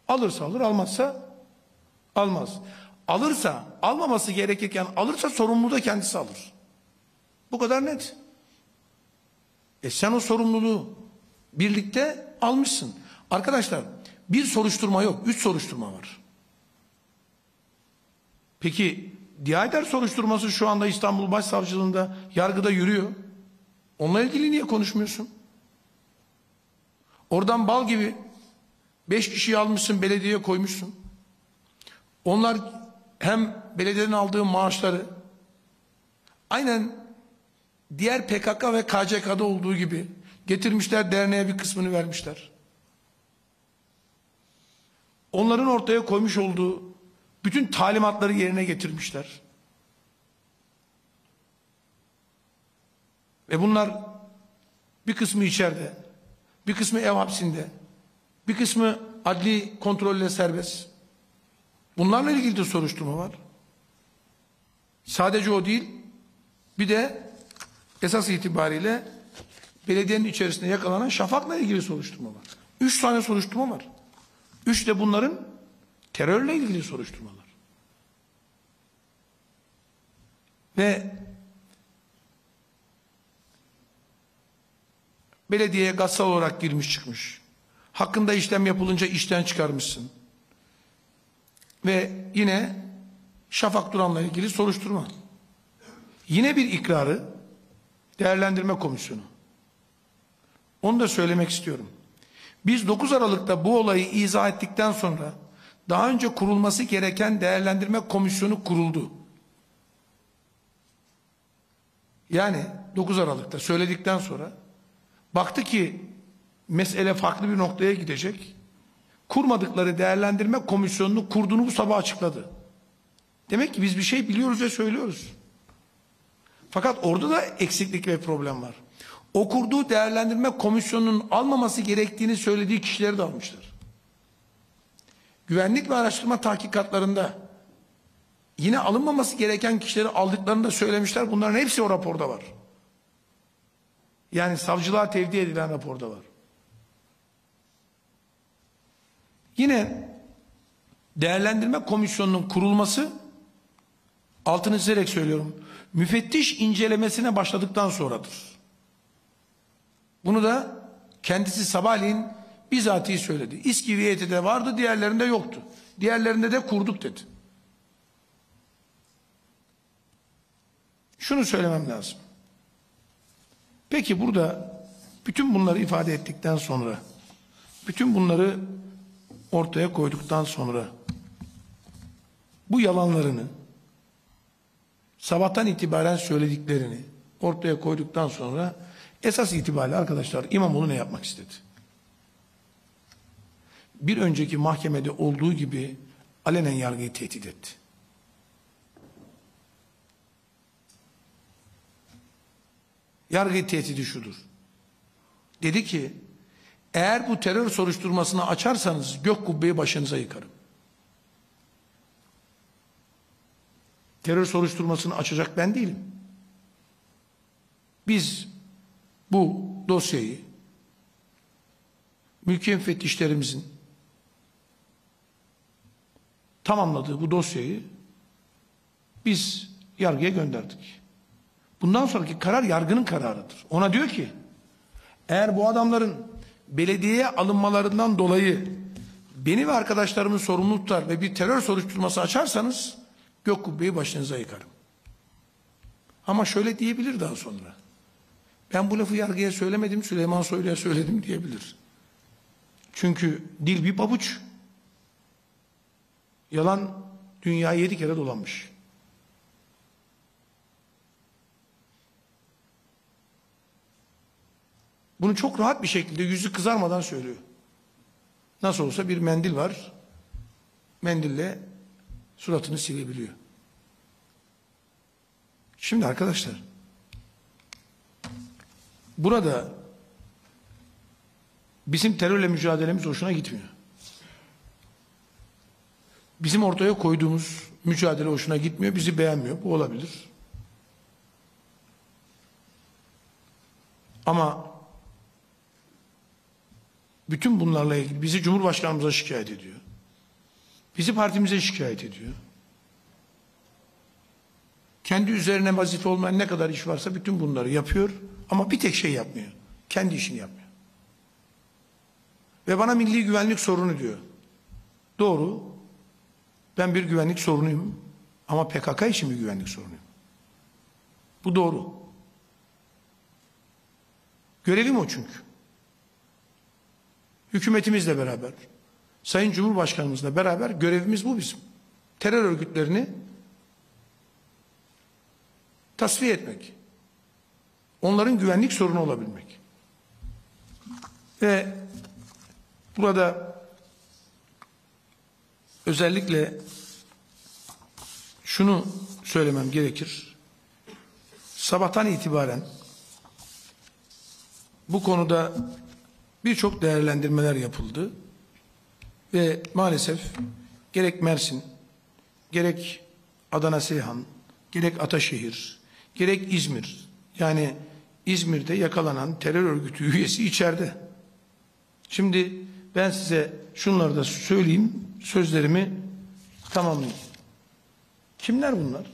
Alırsa alır almazsa almaz. Alırsa almaması gerekirken alırsa sorumluluğu da kendisi alır. Bu kadar net. E sen o sorumluluğu birlikte almışsın. Arkadaşlar bir soruşturma yok. Üç soruşturma var. Peki Diyader soruşturması şu anda İstanbul Başsavcılığında yargıda yürüyor. Onunla ilgili niye konuşmuyorsun? Oradan bal gibi beş kişiyi almışsın belediyeye koymuşsun. Onlar hem belediyeden aldığı maaşları aynen diğer PKK ve KCK'da olduğu gibi getirmişler derneğe bir kısmını vermişler. Onların ortaya koymuş olduğu bütün talimatları yerine getirmişler. Ve bunlar bir kısmı içeride, bir kısmı ev hapsinde, bir kısmı adli kontrolle serbest. Bunlarla ilgili de soruşturma var. Sadece o değil, bir de esas itibariyle belediyenin içerisinde yakalanan Şafak'la ilgili soruşturma var. Üç tane soruşturma var. Üç de bunların terörle ilgili soruşturmalar. Ve belediyeye gassal olarak girmiş çıkmış. Hakkında işlem yapılınca işten çıkarmışsın. Ve yine Şafak Duran'la ilgili soruşturma. Yine bir ikrarı değerlendirme komisyonu. Onu da söylemek istiyorum. Biz 9 Aralık'ta bu olayı izah ettikten sonra daha önce kurulması gereken değerlendirme komisyonu kuruldu. Yani 9 Aralık'ta söyledikten sonra baktı ki mesele farklı bir noktaya gidecek. Kurmadıkları değerlendirme komisyonunu kurduğunu bu sabah açıkladı. Demek ki biz bir şey biliyoruz ve söylüyoruz. Fakat orada da eksiklik ve problem var. O kurduğu değerlendirme komisyonunun almaması gerektiğini söylediği kişileri de almışlar. Güvenlik ve araştırma tahkikatlarında yine alınmaması gereken kişileri aldıklarını da söylemişler. Bunların hepsi o raporda var. Yani savcılığa tevdi edilen raporda var. Yine değerlendirme komisyonunun kurulması altını çizerek söylüyorum. Müfettiş incelemesine başladıktan sonradır. Bunu da kendisi sabahleyin bizatihi söyledi. İSKİ de vardı diğerlerinde yoktu. Diğerlerinde de kurduk dedi. Şunu söylemem lazım. Peki burada bütün bunları ifade ettikten sonra bütün bunları ortaya koyduktan sonra bu yalanlarını sabahtan itibaren söylediklerini ortaya koyduktan sonra esas itibariyle arkadaşlar İmamoğlu ne yapmak istedi? Bir önceki mahkemede olduğu gibi alenen yargıyı tehdit etti. Yargı tehdidi şudur. Dedi ki eğer bu terör soruşturmasını açarsanız gök kubbeyi başınıza yıkarım. Terör soruşturmasını açacak ben değilim. Biz bu dosyayı mülki müfettişlerimizin tamamladığı bu dosyayı biz yargıya gönderdik. Bundan sonraki karar yargının kararıdır. Ona diyor ki eğer bu adamların belediyeye alınmalarından dolayı beni ve arkadaşlarımı sorumlu tutar ve bir terör soruşturması açarsanız gök kubbeyi başınıza yıkarım. Ama şöyle diyebilir daha sonra. Ben bu lafı yargıya söylemedim Süleyman Soylu'ya söyledim diyebilir. Çünkü dil bir pabuç. Yalan dünya yedi kere dolanmış. Bunu çok rahat bir şekilde yüzü kızarmadan söylüyor. Nasıl olsa bir mendil var. Mendille suratını silebiliyor. Şimdi arkadaşlar burada bizim terörle mücadelemiz hoşuna gitmiyor. Bizim ortaya koyduğumuz mücadele hoşuna gitmiyor, bizi beğenmiyor. Bu olabilir. Ama bütün bunlarla ilgili bizi Cumhurbaşkanımıza şikayet ediyor. Bizi partimize şikayet ediyor. Kendi üzerine vazife olmayan ne kadar iş varsa bütün bunları yapıyor ama bir tek şey yapmıyor. Kendi işini yapmıyor. Ve bana milli güvenlik sorunu diyor. Doğru. Ben bir güvenlik sorunuyum ama PKK için bir güvenlik sorunuyum. Bu doğru. Görevim o çünkü hükümetimizle beraber, Sayın Cumhurbaşkanımızla beraber görevimiz bu bizim. Terör örgütlerini tasfiye etmek. Onların güvenlik sorunu olabilmek. Ve burada özellikle şunu söylemem gerekir. Sabahtan itibaren bu konuda birçok değerlendirmeler yapıldı. Ve maalesef gerek Mersin, gerek Adana Seyhan, gerek Ataşehir, gerek İzmir. Yani İzmir'de yakalanan terör örgütü üyesi içeride. Şimdi ben size şunları da söyleyeyim, sözlerimi tamamlayayım. Kimler bunlar?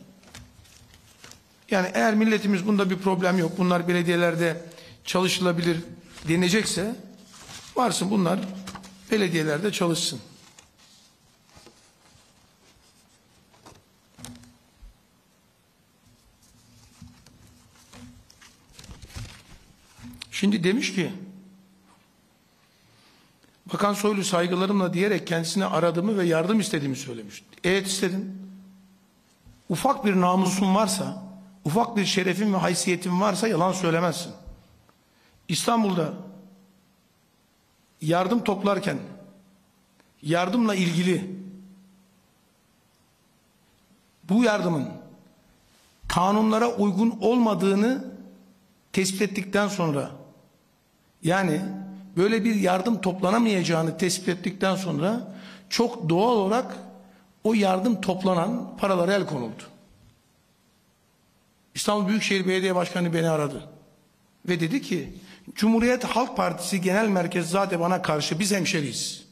Yani eğer milletimiz bunda bir problem yok, bunlar belediyelerde çalışılabilir denecekse Varsın bunlar belediyelerde çalışsın. Şimdi demiş ki Bakan Soylu saygılarımla diyerek kendisine aradığımı ve yardım istediğimi söylemiş. Evet istedim. Ufak bir namusun varsa, ufak bir şerefin ve haysiyetin varsa yalan söylemezsin. İstanbul'da yardım toplarken yardımla ilgili bu yardımın kanunlara uygun olmadığını tespit ettikten sonra yani böyle bir yardım toplanamayacağını tespit ettikten sonra çok doğal olarak o yardım toplanan paralara el konuldu. İstanbul Büyükşehir Belediye Başkanı beni aradı. Ve dedi ki Cumhuriyet Halk Partisi Genel Merkez zaten bana karşı biz hemşeriyiz.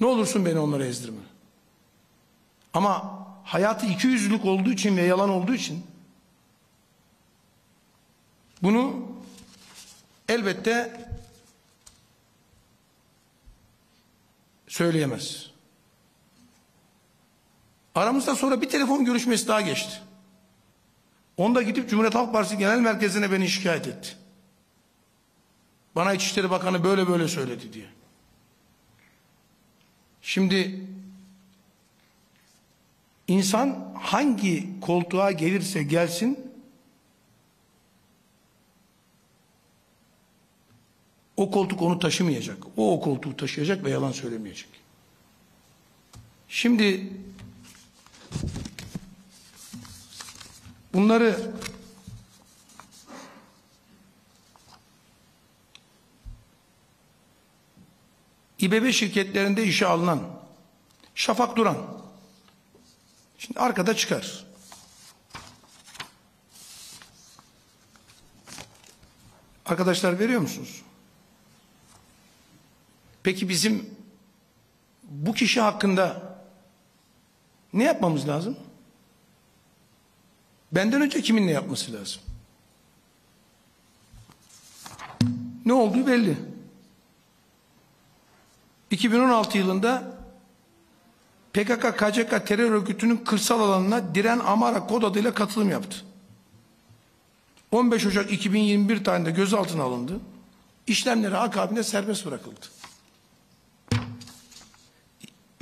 Ne olursun beni onlara ezdirme. Ama hayatı iki yüzlülük olduğu için ve yalan olduğu için bunu elbette söyleyemez. Aramızda sonra bir telefon görüşmesi daha geçti. Onda gidip Cumhuriyet Halk Partisi Genel Merkezi'ne beni şikayet etti. Bana İçişleri Bakanı böyle böyle söyledi diye. Şimdi insan hangi koltuğa gelirse gelsin o koltuk onu taşımayacak. O o koltuğu taşıyacak ve yalan söylemeyecek. Şimdi bunları İBB şirketlerinde işe alınan Şafak Duran şimdi arkada çıkar. Arkadaşlar veriyor musunuz? Peki bizim bu kişi hakkında ne yapmamız lazım? Benden önce kimin ne yapması lazım? Ne olduğu belli. 2016 yılında PKK KCK terör örgütünün kırsal alanına Diren Amara kod adıyla katılım yaptı. 15 Ocak 2021 tarihinde gözaltına alındı. İşlemleri akabinde serbest bırakıldı.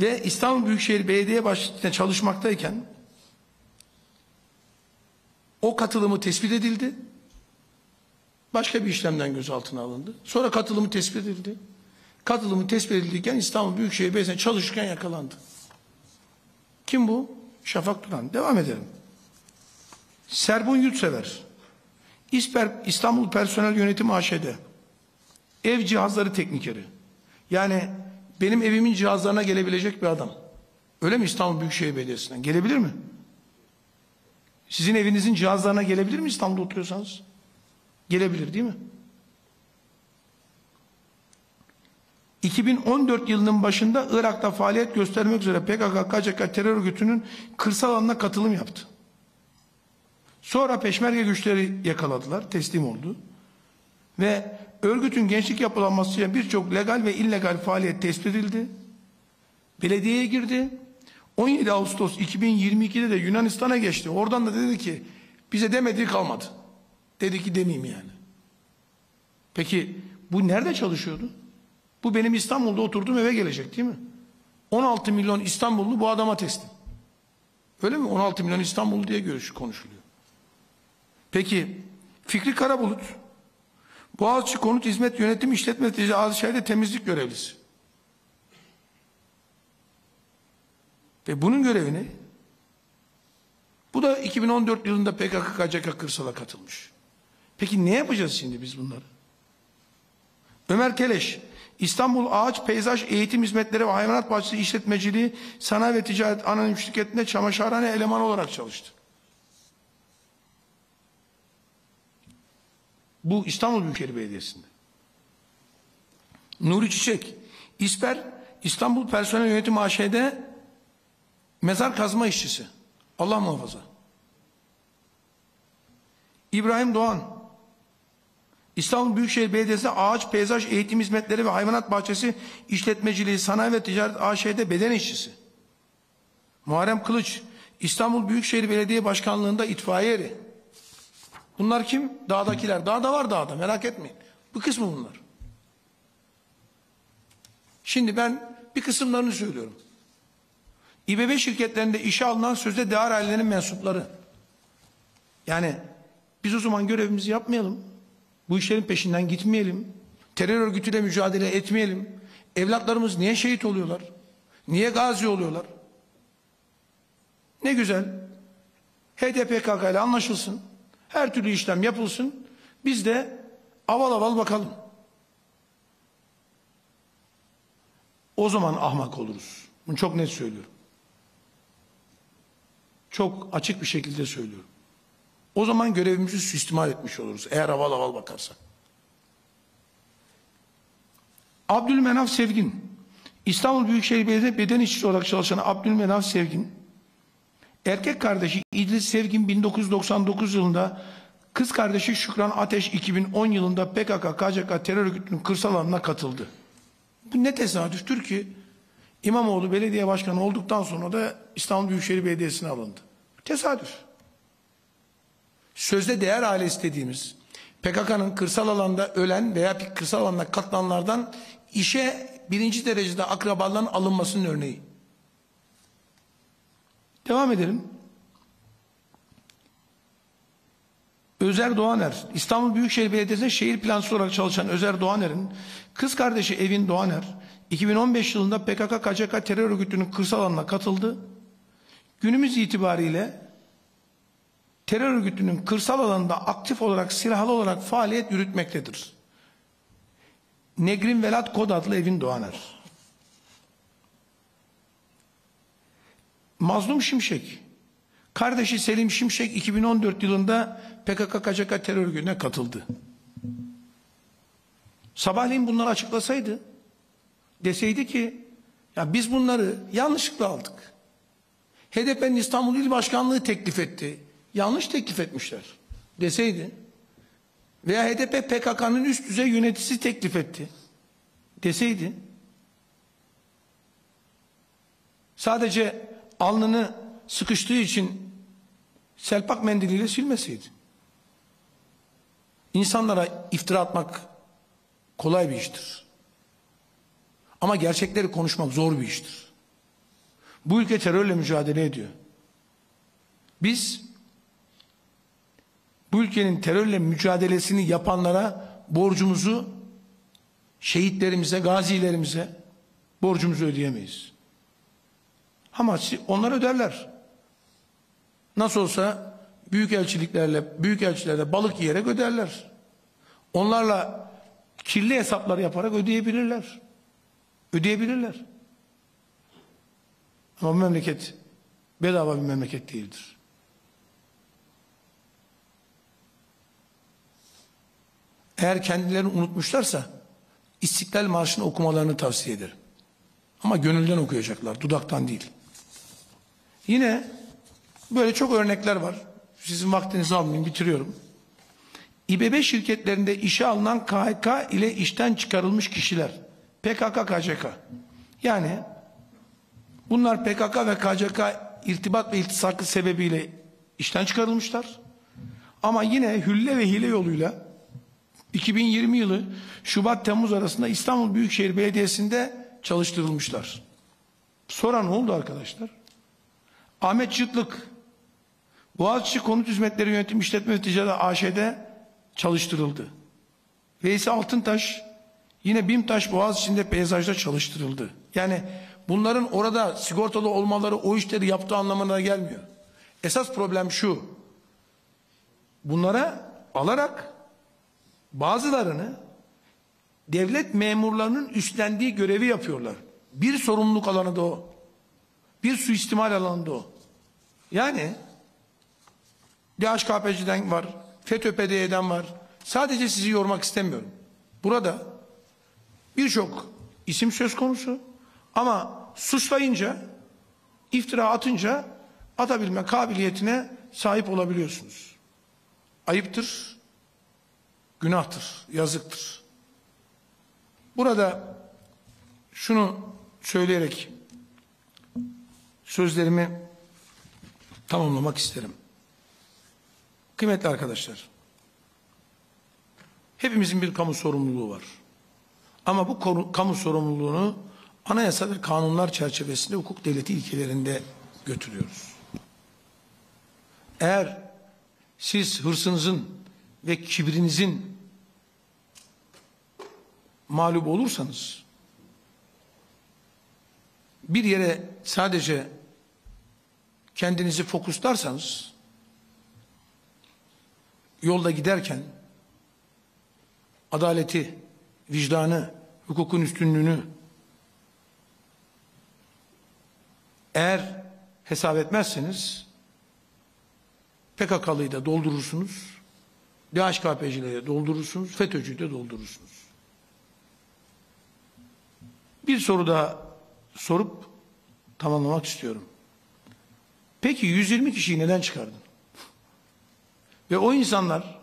Ve İstanbul Büyükşehir Belediye Başkanı'nda çalışmaktayken o katılımı tespit edildi. Başka bir işlemden gözaltına alındı. Sonra katılımı tespit edildi. Katılımı tespit edilirken İstanbul Büyükşehir Belediyesi'nde çalışırken yakalandı. Kim bu? Şafak Duran. Devam edelim. Serbun Yurtsever. İsper, İstanbul Personel Yönetimi AŞ'de. Ev cihazları teknikeri. Yani benim evimin cihazlarına gelebilecek bir adam. Öyle mi İstanbul Büyükşehir Belediyesi'nden? Gelebilir mi? Sizin evinizin cihazlarına gelebilir mi İstanbul'da oturuyorsanız? Gelebilir değil mi? 2014 yılının başında Irak'ta faaliyet göstermek üzere PKK, KCK terör örgütünün kırsal alanına katılım yaptı. Sonra peşmerge güçleri yakaladılar, teslim oldu. Ve örgütün gençlik yapılanmasıyla birçok legal ve illegal faaliyet tespit edildi. Belediyeye girdi. 17 Ağustos 2022'de de Yunanistan'a geçti. Oradan da dedi ki bize demediği kalmadı. Dedi ki demeyeyim yani. Peki bu nerede çalışıyordu? Bu benim İstanbul'da oturduğum eve gelecek değil mi? 16 milyon İstanbullu bu adama teslim. Öyle mi? 16 milyon İstanbullu diye görüş konuşuluyor. Peki Fikri Karabulut Boğaziçi Konut Hizmet Yönetim İşletme Neticesi Azişehir'de temizlik görevlisi. Ve bunun görevini bu da 2014 yılında PKK KCK Kırsal'a katılmış. Peki ne yapacağız şimdi biz bunları? Ömer Keleş İstanbul Ağaç Peyzaj Eğitim Hizmetleri ve Hayvanat Bahçesi İşletmeciliği Sanayi ve Ticaret Anonim Şirketi'nde çamaşırhane elemanı olarak çalıştı. Bu İstanbul Büyükşehir Belediyesi'nde. Nuri Çiçek, İsper İstanbul Personel Yönetimi AŞ'de mezar kazma işçisi. Allah muhafaza. İbrahim Doğan, İstanbul Büyükşehir Belediyesi Ağaç Peyzaj Eğitim Hizmetleri ve Hayvanat Bahçesi İşletmeciliği Sanayi ve Ticaret AŞ'de beden işçisi. Muharrem Kılıç, İstanbul Büyükşehir Belediye Başkanlığı'nda itfaiye eri. Bunlar kim? Dağdakiler. Dağda var dağda merak etmeyin. Bu kısmı bunlar. Şimdi ben bir kısımlarını söylüyorum. İBB şirketlerinde işe alınan sözde değer ailelerinin mensupları. Yani biz o zaman görevimizi yapmayalım. Bu işlerin peşinden gitmeyelim. Terör örgütüyle mücadele etmeyelim. Evlatlarımız niye şehit oluyorlar? Niye gazi oluyorlar? Ne güzel. HDP PKK ile anlaşılsın. Her türlü işlem yapılsın. Biz de aval aval bakalım. O zaman ahmak oluruz. Bunu çok net söylüyorum. Çok açık bir şekilde söylüyorum. O zaman görevimizi suistimal etmiş oluruz. Eğer aval aval bakarsak. Abdülmenaf Sevgin. İstanbul Büyükşehir Belediye Beden İşçisi olarak çalışan Abdülmenaf Sevgin. Erkek kardeşi İdris Sevgin 1999 yılında kız kardeşi Şükran Ateş 2010 yılında PKK, KCK terör örgütünün kırsal alanına katıldı. Bu ne tesadüftür ki İmamoğlu belediye başkanı olduktan sonra da İstanbul Büyükşehir Belediyesi'ne alındı. Tesadüf. Sözde değer ailesi dediğimiz PKK'nın kırsal alanda ölen veya kırsal alanda katılanlardan işe birinci derecede akrabaların alınmasının örneği. Devam edelim. Özer Doğaner, İstanbul Büyükşehir Belediyesi'nde şehir plancısı olarak çalışan Özer Doğaner'in kız kardeşi Evin Doğaner, 2015 yılında PKK-KCK terör örgütünün kırsal alanına katıldı. Günümüz itibariyle terör örgütünün kırsal alanında aktif olarak silahlı olarak faaliyet yürütmektedir. Negrin Velat Kod adlı Evin Doğaner. Mazlum Şimşek. Kardeşi Selim Şimşek 2014 yılında PKK-KCK terör örgütüne katıldı. Sabahleyin bunları açıklasaydı, deseydi ki, ya biz bunları yanlışlıkla aldık. HDP'nin İstanbul İl Başkanlığı teklif etti. Yanlış teklif etmişler. Deseydi. Veya HDP PKK'nın üst düzey yöneticisi teklif etti. Deseydi. Sadece alnını sıkıştığı için selpak mendiliyle silmeseydi. İnsanlara iftira atmak kolay bir iştir. Ama gerçekleri konuşmak zor bir iştir. Bu ülke terörle mücadele ediyor. Biz bu ülkenin terörle mücadelesini yapanlara borcumuzu şehitlerimize, gazilerimize borcumuzu ödeyemeyiz. Ama onlar öderler. Nasıl olsa büyük elçiliklerle, büyük elçilerle balık yiyerek öderler. Onlarla kirli hesaplar yaparak ödeyebilirler. Ödeyebilirler. Ama bu memleket bedava bir memleket değildir. Eğer kendilerini unutmuşlarsa İstiklal Marşı'nı okumalarını tavsiye ederim. Ama gönülden okuyacaklar, dudaktan değil. Yine böyle çok örnekler var. Sizin vaktinizi almayayım, bitiriyorum. İBB şirketlerinde işe alınan KHK ile işten çıkarılmış kişiler. PKK, KCK. Yani bunlar PKK ve KCK irtibat ve iltisakı sebebiyle işten çıkarılmışlar. Ama yine hülle ve hile yoluyla 2020 yılı Şubat-Temmuz arasında İstanbul Büyükşehir Belediyesi'nde çalıştırılmışlar. Sonra ne oldu arkadaşlar? Ahmet Çıtlık Boğaziçi Konut Hizmetleri Yönetim İşletme ve Ticaret AŞ'de çalıştırıldı. Veysi Altıntaş yine Bimtaş Boğaziçi'nde peyzajda çalıştırıldı. Yani bunların orada sigortalı olmaları o işleri yaptığı anlamına gelmiyor. Esas problem şu. Bunlara alarak bazılarını devlet memurlarının üstlendiği görevi yapıyorlar. Bir sorumluluk alanı da o. Bir suistimal alanı da o. Yani DHKPC'den var, FETÖ-PDY'den var. Sadece sizi yormak istemiyorum. Burada birçok isim söz konusu ama suçlayınca, iftira atınca atabilme kabiliyetine sahip olabiliyorsunuz. Ayıptır, günahtır, yazıktır. Burada şunu söyleyerek sözlerimi tamamlamak isterim. Kıymetli arkadaşlar, hepimizin bir kamu sorumluluğu var. Ama bu konu, kamu sorumluluğunu anayasa ve kanunlar çerçevesinde hukuk devleti ilkelerinde götürüyoruz. Eğer siz hırsınızın ve kibrinizin mağlup olursanız bir yere sadece kendinizi fokuslarsanız yolda giderken adaleti, vicdanı, hukukun üstünlüğünü eğer hesap etmezseniz PKK'lıyı da doldurursunuz, DHKPC'leri de doldurursunuz, FETÖ'cüyü de doldurursunuz. Bir soru daha sorup tamamlamak istiyorum. Peki 120 kişiyi neden çıkardın? Ve o insanlar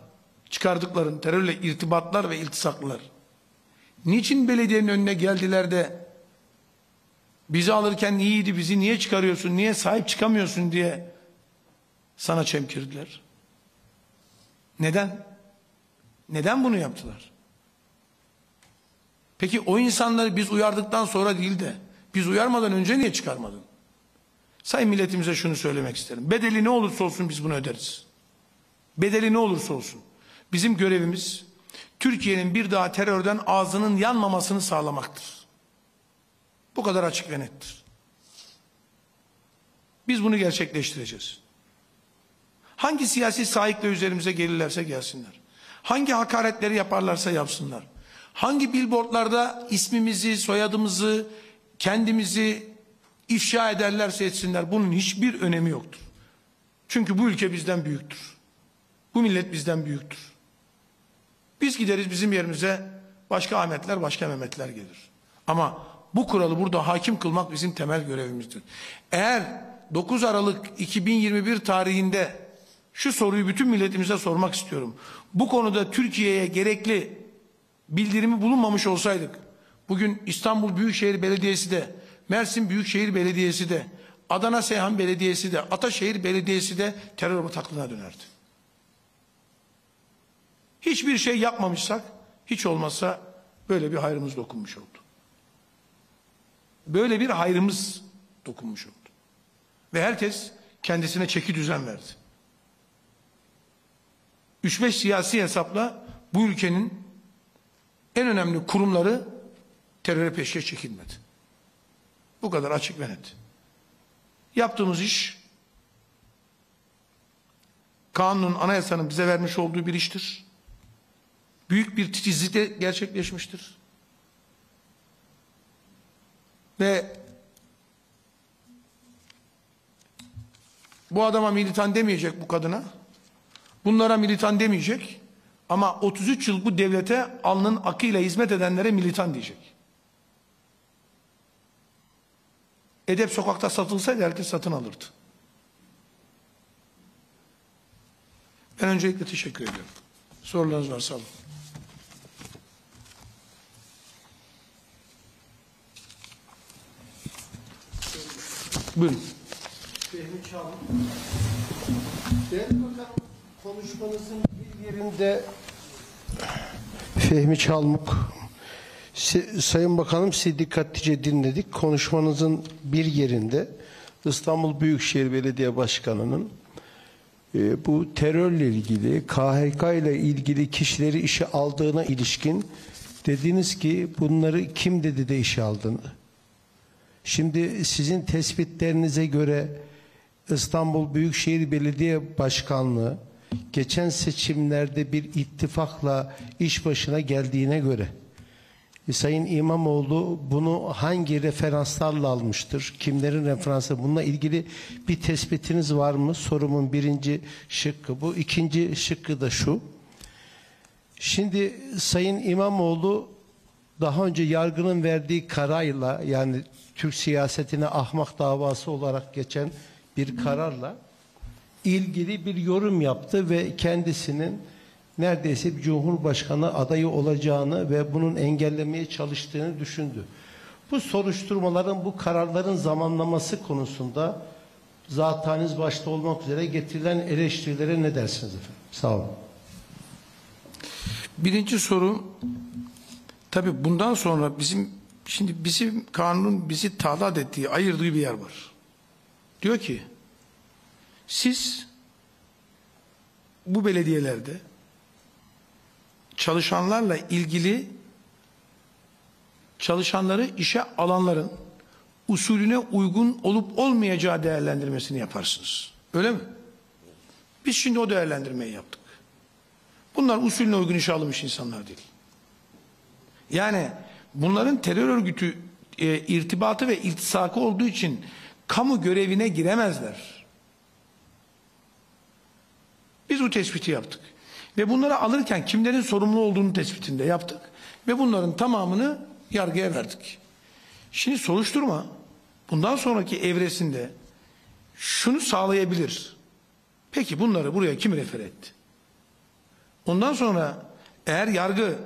çıkardıkların terörle irtibatlar ve iltisaklılar niçin belediyenin önüne geldiler de bizi alırken iyiydi bizi niye çıkarıyorsun niye sahip çıkamıyorsun diye sana çemkirdiler. Neden? Neden bunu yaptılar? Peki o insanları biz uyardıktan sonra değil de biz uyarmadan önce niye çıkarmadın? Sayın milletimize şunu söylemek isterim. Bedeli ne olursa olsun biz bunu öderiz. Bedeli ne olursa olsun. Bizim görevimiz Türkiye'nin bir daha terörden ağzının yanmamasını sağlamaktır. Bu kadar açık ve nettir. Biz bunu gerçekleştireceğiz. Hangi siyasi sahikle üzerimize gelirlerse gelsinler. Hangi hakaretleri yaparlarsa yapsınlar. Hangi billboardlarda ismimizi, soyadımızı, kendimizi ifşa ederlerse etsinler. Bunun hiçbir önemi yoktur. Çünkü bu ülke bizden büyüktür. Bu millet bizden büyüktür. Biz gideriz bizim yerimize başka Ahmetler, başka Mehmetler gelir. Ama bu kuralı burada hakim kılmak bizim temel görevimizdir. Eğer 9 Aralık 2021 tarihinde şu soruyu bütün milletimize sormak istiyorum. Bu konuda Türkiye'ye gerekli bildirimi bulunmamış olsaydık, bugün İstanbul Büyükşehir Belediyesi de, Mersin Büyükşehir Belediyesi de, Adana Seyhan Belediyesi de, Ataşehir Belediyesi de terör bataklığına dönerdi. Hiçbir şey yapmamışsak, hiç olmazsa böyle bir hayrımız dokunmuş oldu. Böyle bir hayrımız dokunmuş oldu. Ve herkes kendisine çeki düzen verdi. 3-5 siyasi hesapla bu ülkenin en önemli kurumları teröre peşke çekilmedi. Bu kadar açık ve net. Yaptığımız iş kanunun, anayasanın bize vermiş olduğu bir iştir. Büyük bir titizlikle gerçekleşmiştir. Ve bu adama militan demeyecek bu kadına. Bunlara militan demeyecek. Ama 33 yıl bu devlete alnın akıyla hizmet edenlere militan diyecek. Edep sokakta satılsaydı herkes satın alırdı. Ben öncelikle teşekkür ediyorum. Sorularınız varsa alın. Buyurun. Fehmi Çağlı. Değerli Bakanım, konuşmanızın bir yerinde Fehmi Çalmuk, Sayın Bakanım sizi dikkatlice dinledik. Konuşmanızın bir yerinde İstanbul Büyükşehir Belediye Başkanı'nın e, bu terörle ilgili, KHK ile ilgili kişileri işe aldığına ilişkin dediniz ki bunları kim dedi de işe aldığını. Şimdi sizin tespitlerinize göre İstanbul Büyükşehir Belediye Başkanlığı geçen seçimlerde bir ittifakla iş başına geldiğine göre Sayın İmamoğlu bunu hangi referanslarla almıştır? Kimlerin referansı? Bununla ilgili bir tespitiniz var mı? Sorumun birinci şıkkı bu. İkinci şıkkı da şu. Şimdi Sayın İmamoğlu daha önce yargının verdiği kararla yani Türk siyasetine ahmak davası olarak geçen bir kararla ilgili bir yorum yaptı ve kendisinin neredeyse bir cumhurbaşkanı adayı olacağını ve bunun engellemeye çalıştığını düşündü. Bu soruşturmaların, bu kararların zamanlaması konusunda zateniz başta olmak üzere getirilen eleştirilere ne dersiniz efendim? Sağ olun. Birinci soru tabi bundan sonra bizim şimdi bizim kanunun bizi talat ettiği ayırdığı bir yer var. Diyor ki siz bu belediyelerde çalışanlarla ilgili çalışanları işe alanların usulüne uygun olup olmayacağı değerlendirmesini yaparsınız. Öyle mi? Biz şimdi o değerlendirmeyi yaptık. Bunlar usulüne uygun işe alınmış insanlar değil. Yani bunların terör örgütü e, irtibatı ve iltisakı olduğu için kamu görevine giremezler. Biz bu tespiti yaptık. Ve bunları alırken kimlerin sorumlu olduğunu tespitinde yaptık. Ve bunların tamamını yargıya verdik. Şimdi soruşturma bundan sonraki evresinde şunu sağlayabilir. Peki bunları buraya kim refer etti? Ondan sonra eğer yargı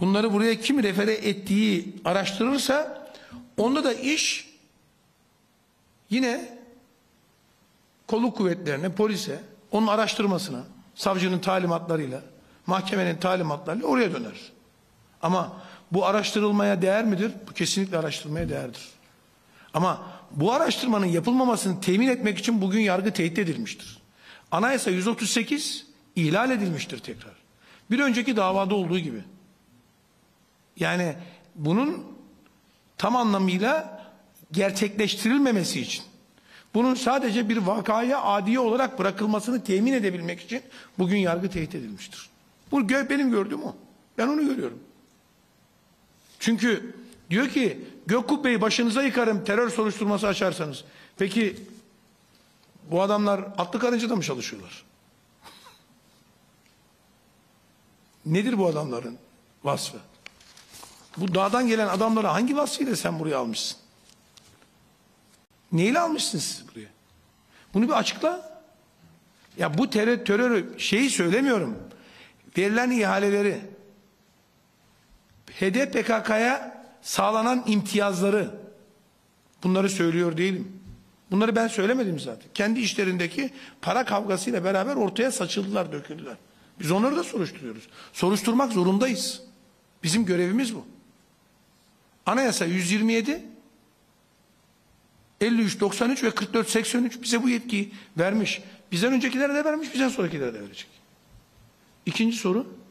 bunları buraya kim refere ettiği araştırırsa onda da iş yine kolluk kuvvetlerine, polise, onun araştırmasına, savcının talimatlarıyla, mahkemenin talimatlarıyla oraya döner. Ama bu araştırılmaya değer midir? Bu kesinlikle araştırmaya değerdir. Ama bu araştırmanın yapılmamasını temin etmek için bugün yargı tehdit edilmiştir. Anayasa 138 ihlal edilmiştir tekrar. Bir önceki davada olduğu gibi. Yani bunun tam anlamıyla gerçekleştirilmemesi için bunun sadece bir vakaya adiye olarak bırakılmasını temin edebilmek için bugün yargı tehdit edilmiştir. Bu benim gördüğüm o. Ben onu görüyorum. Çünkü diyor ki gök kubbeyi başınıza yıkarım terör soruşturması açarsanız. Peki bu adamlar atlı karıncada mı çalışıyorlar? Nedir bu adamların vasfı? Bu dağdan gelen adamları hangi vasfıyla sen buraya almışsın? Neyle almışsın siz buraya? Bunu bir açıkla. Ya bu terör, terörü şeyi söylemiyorum. Verilen ihaleleri HDPKK'ya sağlanan imtiyazları bunları söylüyor değilim. Bunları ben söylemedim zaten. Kendi işlerindeki para kavgasıyla beraber ortaya saçıldılar, döküldüler. Biz onları da soruşturuyoruz. Soruşturmak zorundayız. Bizim görevimiz bu. Anayasa 127 53 93 ve 44 83 bize bu yetkiyi vermiş. Bizden öncekilere de vermiş, bizden sonrakilere de verecek. İkinci soru.